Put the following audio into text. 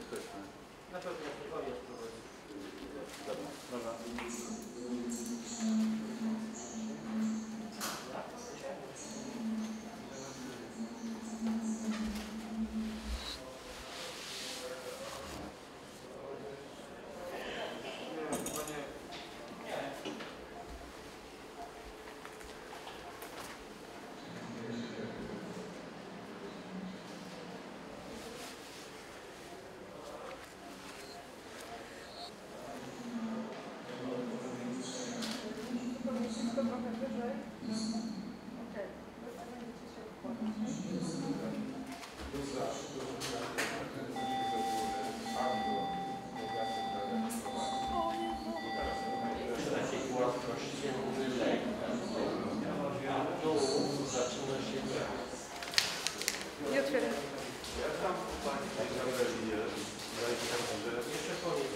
jesteśmy. Na pewno, to jest Dobra, dobra. Pani zależy, jeszcze koniec.